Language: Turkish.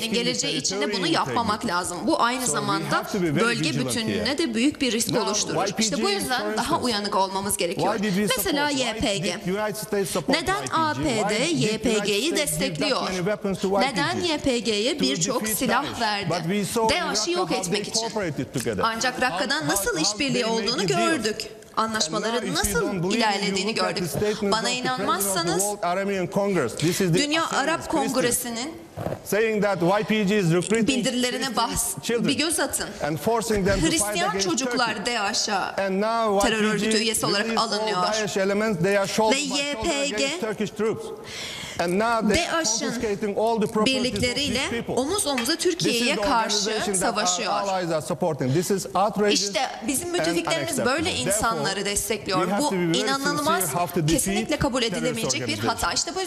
Türkiye'nin geleceği için de bunu yapmamak lazım. Bu aynı zamanda bölge here. de büyük bir risk oluşturur. İşte bu yüzden daha uyanık olmamız gerekiyor. Mesela YPG. Neden? APD YPG'yi destekliyor? Neden YPG'ye birçok silah verdi? DAEŞ'i yok etmek için. Ancak Rakka'dan nasıl işbirliği olduğunu gördük. Anlaşmaların nasıl ilerlediğini gördük. Bana inanmazsanız Dünya Arap Kongresi'nin bildirilerine bahs bir göz atın. Hristiyan çocuklar DAEŞ'a terör örgütü üyesi olarak alınıyor. Ve YPG of birlikleriyle omuz omuza Türkiye'ye karşı savaşıyor. İşte bizim müttefiklerimiz böyle insanları Therefore, destekliyor. Bu inanılmaz, kesinlikle kabul edilemeyecek bir hata. İşte bu